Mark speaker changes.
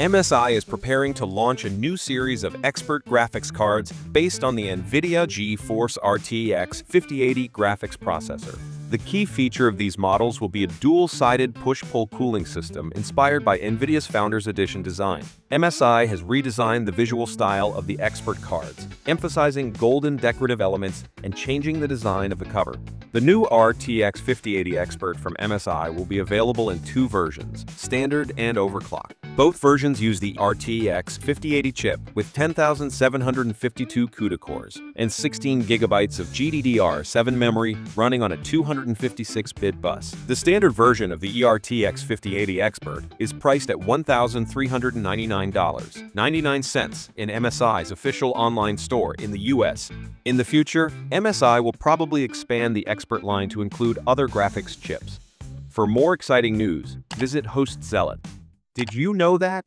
Speaker 1: MSI is preparing to launch a new series of expert graphics cards based on the NVIDIA GeForce RTX 5080 graphics processor. The key feature of these models will be a dual-sided push-pull cooling system inspired by NVIDIA's Founders Edition design. MSI has redesigned the visual style of the Expert cards, emphasizing golden decorative elements and changing the design of the cover. The new RTX 5080 Expert from MSI will be available in two versions, standard and overclock. Both versions use the RTX 5080 chip with 10,752 CUDA cores and 16 gigabytes of GDDR7 memory running on a 256-bit bus. The standard version of the RTX 5080 Expert is priced at $1,399.99 in MSI's official online store in the US. In the future, MSI will probably expand the Expert line to include other graphics chips. For more exciting news, visit Host Zealot. Did you know that?